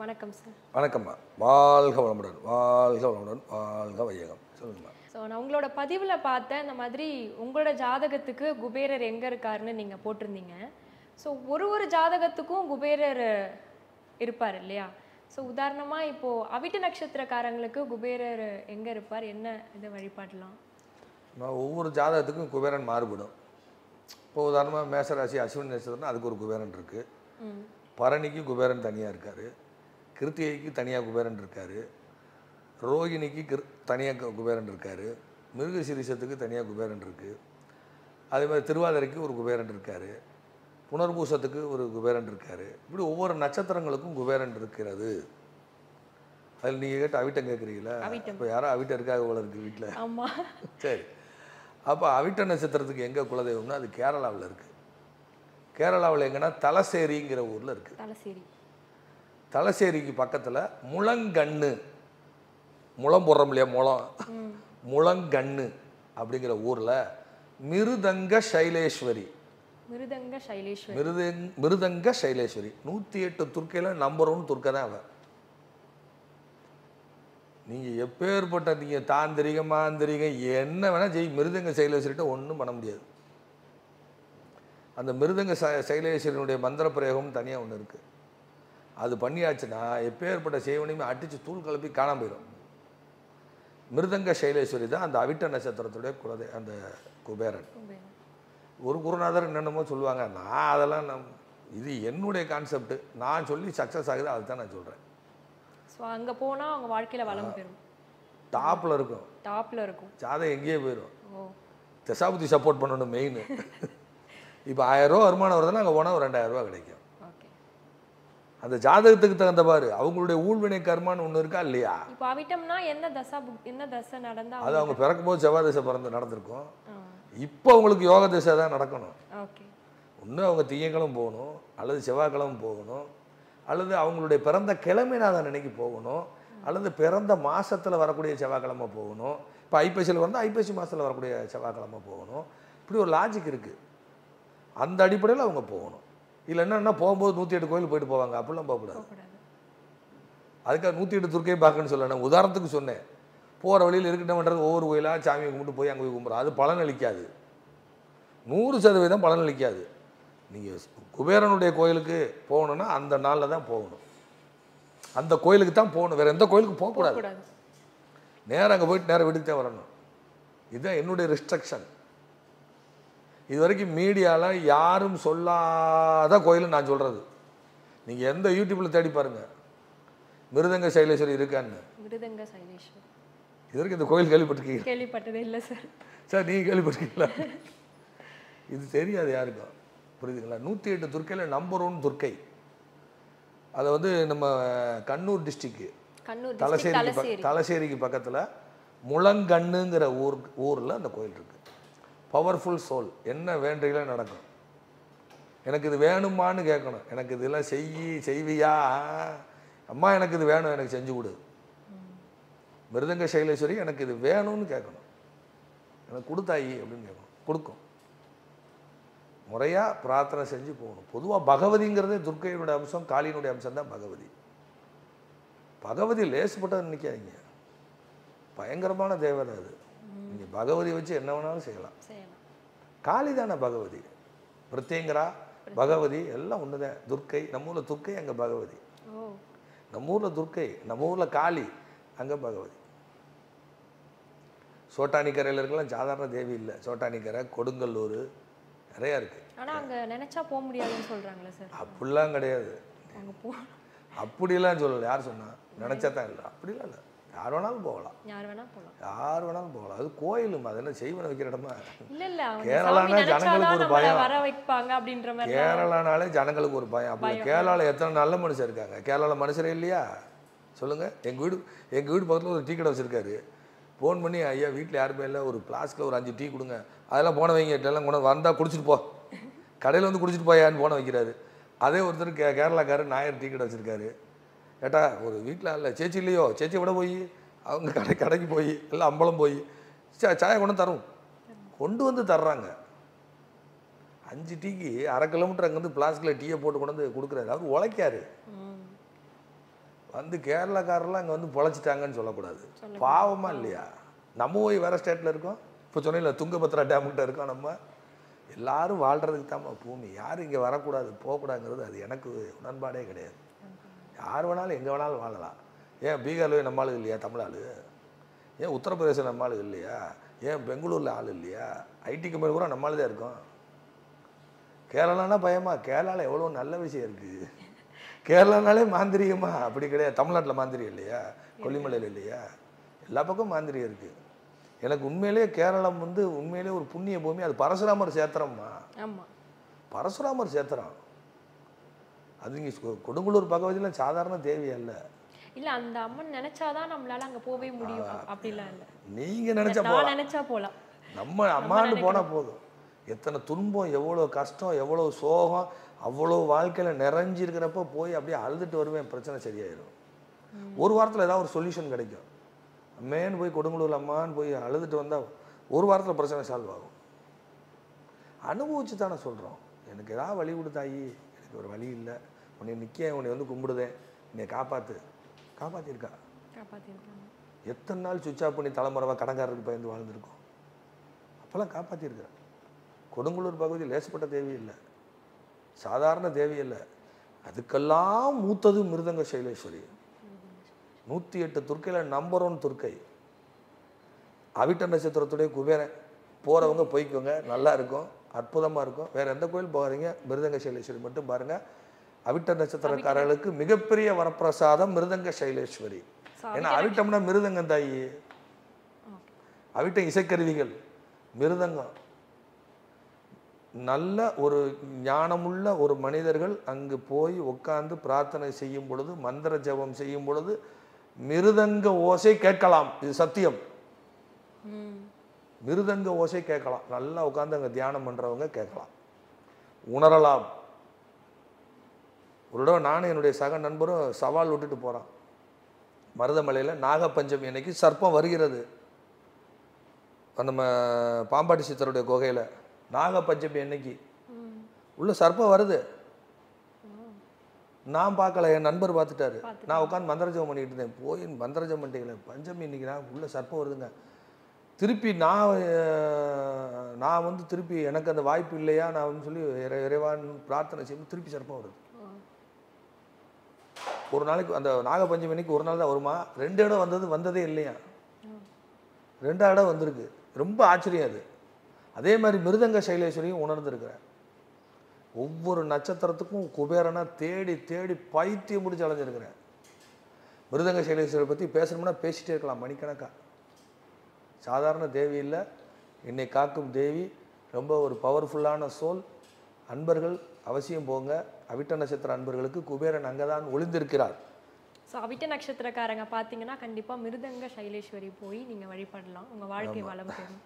வணக்கம் சார் வணக்கம்மா. வாழ்க வளமுடன் வாழ்க வளமுடன் வாழ்க வையகம். சொல்லுங்கம்மா. ஸோ நான் உங்களோட பதிவில் பார்த்தேன் இந்த மாதிரி உங்களோட ஜாதகத்துக்கு குபேரர் எங்கே இருக்காருன்னு நீங்கள் போட்டிருந்தீங்க. ஸோ ஒரு ஒரு ஜாதகத்துக்கும் குபேரர் இருப்பார் இல்லையா? ஸோ உதாரணமாக இப்போது அவிட்ட நட்சத்திரக்காரங்களுக்கு குபேரர் எங்கே இருப்பார்? என்ன இதை வழிபாடலாம்? நான் ஒவ்வொரு ஜாதகத்துக்கும் குபேரன் மாறுபடும். இப்போ உதாரணமாக மேசராசி அஸ்வினி நட்சத்திரம்னா அதுக்கு ஒரு குபேரன் இருக்குது பரணிக்கு குபேரன் தனியாக இருக்கார். கிருத்திகைக்கு தனியாக குபேரன் இருக்கார். ரோகிணிக்கு கிரு தனியாக குபேரன் இருக்கார். மிருகசிரிசத்துக்கு தனியாக குபேரன் இருக்குது அதே மாதிரி திருவாதிரைக்கு ஒரு குபேரன் இருக்கார். புனர்பூசத்துக்கு ஒரு குபேரன் இருக்கார். இப்படி ஒவ்வொரு நட்சத்திரங்களுக்கும் குபேரன் இருக்கிறது. அதில் நீங்கள் கேட்டு அவிட்டம். கேட்குறீங்களா. இப்போ யாரோ அவிட்டம் இருக்காங்க போல இருக்குது வீட்டில் சரி. அப்போ அவிட்ட நட்சத்திரத்துக்கு எங்கே குலதெய்வம்னா அது கேரளாவில் இருக்குது கேரளாவில் எங்கன்னா தலசேரிங்கிற ஊரில் இருக்குது தலசேரி. தலசேரிக்கு பக்கத்தில் முழங்கண்ணு. முளம் போடுறோம் இல்லையா முளம்? முழங்கண்ணு அப்படிங்கிற ஊரில் மிருதங்க சைலேஸ்வரி. மிருதங்க சைலேஸ்வரி. மிருதங் மிருதங்க சைலேஸ்வரி. நூற்றி எட்டு துர்க்கையில் நம்பர் ஒன் துர்க்கை தான் அவன் நீங்கள் எப்பேற்பட்ட நீங்கள் தாந்திரிகம் மாந்திரிகம் என்ன வேணால் செய் மிருதங்க சைலேஸ்வரிட்ட ஒன்றும் பண்ண முடியாது. அந்த மிருதங்க ச சைலேஸ்வரனுடைய மந்திர பிரயோகம் தனியாக ஒன்று இருக்குது அது பண்ணியாச்சுன்னா எப்பேற்பட்ட செய்வனையுமே அடித்து தூள் கலப்பி காணாம போயிடும். மிருதங்க சைலேஸ்வரி தான் அந்த அவிட்ட நட்சத்திரத்துடைய குலதே அந்த குபேரன். ஒரு குருநாதர் என்னென்னமோ சொல்லுவாங்க. நான் அதெல்லாம் நம் இது என்னுடைய கான்செப்ட் நான் சொல்லி சக்ஸஸ் ஆகுது அதுதான் நான் சொல்கிறேன் ஸோ அங்கே போனால் அவங்க வாழ்க்கையில் வளம் பெறும். டாப்பில் இருக்கும். டாப்பில் இருக்கும். ஜாதகம் எங்கேயே போயிடும் ஓ. தசாபதி சப்போர்ட் பண்ணணும் மெயின் இப்போ ஆயிரரூவா வருமானம் வருதுன்னா அங்கே போனால் ஒரு ரெண்டாயிரரூவா கிடைக்கும். ஓகே அந்த ஜாதகத்துக்கு தகுந்த பாரு அவங்களுடைய ஊழ்வினை கர்மான்னு ஒன்று இருக்கா இல்லையா? இப்போ அவிட்டம்னா என்ன தசா என்ன தசை நடந்தா அது அவங்க பிறக்கும் போது செவ்வாய் திசை பிறந்து நடந்திருக்கும். இப்போ அவங்களுக்கு யோக திசை தான் நடக்கணும். ஒன்று அவங்க திங்கக்கிழமை போகணும் அல்லது செவ்வாய்க்கிழமை போகணும் அல்லது அவங்களுடைய பிறந்த கிழமைநாதன் அன்னைக்கு போகணும் அல்லது பிறந்த மாசத்துல வரக்கூடிய செவ்வாய்க்கிழமை போகணும். இப்போ ஐப்பசியில் வந்து ஐப்பசி மாசத்துல வரக்கூடிய செவ்வாய்க்கிழமை போகணும். இப்படி ஒரு லாஜிக் இருக்குது அந்த அடிப்படையில் அவங்க போகணும். இல்லை என்னன்னா போகும்போது நூற்றி எட்டு கோயில் போயிட்டு போவாங்க. அப்படிலாம் போகக்கூடாது. அதுக்காக நூற்றி எட்டு துர்க்கையும் பார்க்கணும்னு சொல்லலை. நான் உதாரணத்துக்கு சொன்னேன். போகிற வழியில் இருக்கட்டும்ன்றது ஒவ்வொரு கோயிலாக சாமியை கும்பிட்டு போய் அங்கே போய் கும்பிட்றோம். அது பலன் அளிக்காது. நூறு சதவீதம் பலன் அளிக்காது. நீங்கள் குபேரனுடைய கோயிலுக்கு போகணுன்னா அந்த நாளில் தான் போகணும். அந்த கோயிலுக்கு தான் போகணும். வேறு எந்த கோயிலுக்கு போகக்கூடாது. போகக்கூடாது. நேரா அங்கே போயிட்டு நேரம் வீட்டுக்கு தான் வரணும். இதுதான் என்னுடைய ரெஸ்ட்ரிக்ஷன் இது வரைக்கும் மீடியாவில் யாரும் சொல்லாத கோயிலும் நான் சொல்கிறது நீங்கள் எந்த யூடியூப்பில் தேடி பாருங்கள் மிருதங்க சைலேஸ்வரி இருக்கான்னு. மிருதங்க சைலேஸ்வர். இது வரைக்கும் இந்த கோயில் கேள்விப்பட்டிருக்கீங்க கேள்விப்பட்டதே இல்லை சார். சார் நீங்கள் கேள்விப்பட்டிருக்கீங்களா? இது தெரியாது யாருக்கும். புரியுதுங்களா? நூற்றி எட்டு துர்க்கையில் நம்பர் ஒன் துர்க்கை. அதை வந்து நம்ம கண்ணூர் டிஸ்ட்ரிக்கு கண்ணூர் தலசேரிக்கு தலசேரிக்கு பக்கத்தில் முழங்கண்ணுங்கிற ஊர் ஊரில் அந்த கோயில் இருக்கு. பவர்ஃபுல் சோல் என்ன வேண்டுகளோ நடக்கும்? எனக்கு இது வேணுமான்னு கேட்கணும். எனக்கு இதெல்லாம் செய்யி செய்வியா? அம்மா எனக்கு இது வேணும். எனக்கு செஞ்சு கொடு. மிருதங்க சைலேஸ்வரி எனக்கு இது வேணும்னு கேட்கணும். எனக்கு கொடுத்தாயி அப்படின்னு கேட்கணும். கொடுக்கும். முறையாக பிரார்த்தனை செஞ்சு போகணும். பொதுவாக பகவதிங்கிறதே துர்க்கையினுடைய அம்சம் காளியினுடைய அம்சம் தான் பகவதி. பகவதி லேசுப்பட்டது நினைக்காதீங்க பயங்கரமான தேவதை அது. நீங்கள் பகவதி வச்சு என்ன வேணாலும் செய்யலாம். செய்யலாம் காளி தானே பகவதி. பிரத்யங்கரா பகவதி எல்லாம் ஒன்று தான் துர்க்கை நம்ம ஊரில் துர்க்கை அங்கே பகவதி. நம்ம ஊரில் துர்க்கை நம்ம ஊரில் காளி அங்கே பகவதி. சோட்டானிக்கரையில் இருக்கலாம் சாதாரண தேவி இல்லை. சோட்டானிக்கரை கொடுங்கல்லூர் நிறையா இருக்குது ஆனா அங்க நினைச்சா போக முடியாதுன்னு சொல்றாங்களே சார். அப்படிலாம் கிடையாது. அப்படிலாம் சொல்லலை. யார் சொன்னா? நினச்சா தான் இல்லை. அப்படிலாம் இல்லை. யார் வேணாலும் போகலாம். யார் வேணா போகலாம். யார் வேணாலும் போகலாம். அது கோயிலும் அது என்ன செய்வன வைக்கிற இடமா? இல்ல இல்ல. சாமி ஜனங்களுக்கு ஒரு பயம். வர வைப்பாங்க அப்படின்ற மாதிரி கேரளானாலே ஜனங்களுக்கு ஒரு பயம். அப்படி பயம். கேரளாவில் எத்தனை நல்ல மனுஷன் இருக்காங்க? கேரளாவில் மனுஷரே இல்லையா? சொல்லுங்க. எங்கள் வீடு எங்கள் வீடு பக்கத்தில் ஒரு டீ கடை வச்சிருக்காரு. ஃபோன் பண்ணி ஐயா வீட்டில் யாருமே இல்லை. ஒரு ஃப்ளாஸ்கில் ஒரு அஞ்சு டீ கொடுங்க. அதெல்லாம் போன வைங்க. எல்லாம் கொண்டு வந்தால் குடிச்சிட்டு போ. கடையில் வந்து குடிச்சிட்டு போயான்னு போன வைக்கிறாரு. அதே ஒருத்தர் கே கேரளாக்காரர் நாயர் டீ கடை வச்சிருக்காரு. ஏட்டா ஒரு வீட்டில் இல்லை சேச்சி இல்லையோ? சேச்சி விட போய்? அவங்க கடை கடைக்கு போய் எல்லாம் அம்பலம் போய் சாயை கொண்டு தரும். கொண்டு வந்து தர்றாங்க. அஞ்சு டீக்கு அரை கிலோமீட்டர் அங்கேருந்து பிளாஸ்கில் டீயை போட்டு கொண்டு வந்து கொடுக்குறாரு. அவர் உழைக்காரு. வந்து கேரளாக்காரெல்லாம் இங்கே வந்து பொழைச்சிட்டாங்கன்னு சொல்லக்கூடாது. பாவமா இல்லையா? நம்ம போய் வேற ஸ்டேட்டில் இருக்கோம். இப்போ சொன்னீங்களா துங்கபத்ரா டேம்கிட்ட இருக்கோம் நம்ம. எல்லாரும் வாழ்கிறதுக்கு தாம்மா பூமி. யாரும் இங்கே வரக்கூடாது போகக்கூடாதுங்கிறது அது எனக்கு உடன்பாடே கிடையாது. யார் வேணாலும் எங்கே வேணாலும் வாழலாம். ஏன் பீகார்ல நம்ம ஆளு இல்லையா தமிழ் ஆளு ஏன் உத்தரப்பிரதேசம் நம்ம ஆளு இல்லையா? ஏன் பெங்களூரில் ஆள் இல்லையா? ஐடி கம்பெனி கூட நம்ம தான் இருக்கோம். கேரளானா பயமா? கேரளாவில் எவ்வளோ நல்ல விஷயம் இருக்குது கேரளானாலே மாந்திரிகமா? அப்படி கிடையாது. தமிழ்நாட்டில் மாந்திரிகம் இல்லையா? கொல்லிமலையில் இல்லையா? எல்லா பக்கம் மாந்திரிகம் இருக்குது எனக்கு உண்மையிலேயே கேரளம் வந்து உண்மையிலேயே ஒரு புண்ணிய பூமி. அது பரசுராமர் சேத்திரம்மா. பரசுராமர் சேத்திரம். அது இங்கே கொடுங்கலூர் பகவதியில் சாதாரண தேவி அல்ல இல்ல அந்த அம்மன் நினைச்சாதான் நம்மளால அங்க போவே முடியும். அப்படிலாம் இல்ல. நீங்கள் நினச்சா போகலாம் நான் நினைச்சா போலாம். நம்ம அம்மாண்டு போனால் போதும். எத்தனை துன்பம் எவ்வளோ கஷ்டம் எவ்வளோ சோகம் அவ்வளோ வாழ்க்கையில் நிறைஞ்சிருக்கிறப்ப போய் அப்படியே அழுதுட்டு வருவேன் பிரச்சனை சரியாயிடும் ஒரு வாரத்தில் ஏதாவது ஒரு சொல்யூஷன் கிடைக்கும். அம்மேன்னு போய் கொடுங்கலூர் அம்மான்னு போய் அழுதுட்டு வந்தால் ஒரு வாரத்தில் பிரச்சனை சால்வ் ஆகும். அனுபவிச்சு தானே சொல்கிறோம் எனக்கு ஏதாவது வழி கொடுத்தாயி எனக்கு ஒரு வழி இல்லை. உன்னை நிற்க உன்னை வந்து கும்பிடுதேன் என்னை காப்பாற்று காப்பாற்றிருக்கா காப்பாத்திருக்காங்க. எத்தனை நாள் சுவிட்ச் ஆஃப் பண்ணி தலைமுறைவா கடன்காரருக்கு பயந்து வாழ்ந்திருக்கோம்? அப்போல்லாம் காப்பாற்றிருக்கிறேன் கொடுங்கலூர் பகுதி லேசப்பட்ட தேவி இல்லை. சாதாரண தேவி இல்லை. அதுக்கெல்லாம் மூத்தது மிருதங்க சைலேஸ்வரி. நூற்றி எட்டு துர்க்கையில் நம்பர் ஒன் துர்க்கை. அவிட்ட நட்சத்திரத்துடைய குபேரன். போகிறவங்க போய்க்கோங்க நல்லா இருக்கும் அற்புதமாக இருக்கும். வேற எந்த கோயில் போகாதீங்க மிருதங்க சைலேஸ்வரி மட்டும் பாருங்க. அவிட்ட நட்சத்திரக்காரர்களுக்கு மிகப்பெரிய வரப்பிரசாதம் மிருதங்க சைலேஸ்வரி. ஏன்னா அவிட்டம்னா மிருதங்கம் தாயி. அவிட்ட இசைக்கருவிகள் மிருதங்கம். நல்ல ஒரு ஞானமுள்ள ஒரு மனிதர்கள் அங்கு போய் உட்கார்ந்து பிரார்த்தனை செய்யும் பொழுது மந்திர ஜெபம் செய்யும் பொழுது மிருதங்க ஓசை கேட்கலாம். இது சத்தியம். மிருதங்க ஓசை கேட்கலாம். நல்லா உட்கார்ந்து அங்கே தியானம் பண்ணுறவங்க கேட்கலாம். உணரலாம். ஒரு தடவை நானும் என்னுடைய சக நண்பரும் சவால் விட்டுட்டு போகிறான் மருதமலையில் நாகப்பஞ்சமி அன்னைக்கு சர்ப்பம் வருகிறது. நம்ம பாம்பாட்டி சித்தருடைய குகையில் நாகப்பஞ்சமி அன்னைக்கு உள்ள சர்ப்பம் வருது. நான் பார்க்கல என் நண்பர் பார்த்துட்டாரு. நான் உட்காந்து மந்திரஜபம் பண்ணிட்டு இருந்தேன். போய் மந்திரஜபம் பண்ணிட்டீங்களே பஞ்சமி இன்னைக்கு நான் உள்ள சர்ப்பம் வருதுங்க. திருப்பி நான் நான் வந்து திருப்பி எனக்கு அந்த வாய்ப்பு இல்லையா? நான் வந்து சொல்லி இறை- இறைவான் பிரார்த்தனை செய்யும் திருப்பி சர்ப்பம் வருது. ஒரு நாளைக்கு அந்த நாகப்பஞ்சமி ஒரு நாள் தான் வருமா? ரெண்டு இடம் வந்தது வந்ததே இல்லையா? ரெண்டு இடம் வந்திருக்கு. ரொம்ப ஆச்சரியம் அது. அதே மாதிரி மிருதங்க சைலேஸ்வரியும் உணர்ந்திருக்கிறேன் ஒவ்வொரு நட்சத்திரத்துக்கும் குபேரனாக தேடி தேடி பைத்தியம் முடிச்சு அலைஞ்சிருக்கிறேன் மிருதங்க சைலேஸ்வரை பற்றி பேசணும்னா பேசிகிட்டே இருக்கலாம் மணிக்கணக்காக சாதாரண தேவி இல்லை. என்னை காக்கும் தேவி ரொம்ப ஒரு பவர்ஃபுல்லான சோல் அன்பர்கள் அவசியம் போங்க. அவிட்ட நட்சத்திர அன்பர்களுக்கு குபேரன் அங்கே தான் ஒளிந்திருக்கிறார். ஸோ அவிட்ட நட்சத்திரக்காரங்க பார்த்தீங்கன்னா கண்டிப்பா மிருதங்க சைலேஸ்வரி போய் நீங்க வழிபடலாம். உங்க வாழ்க்கை வளம் பெறும்.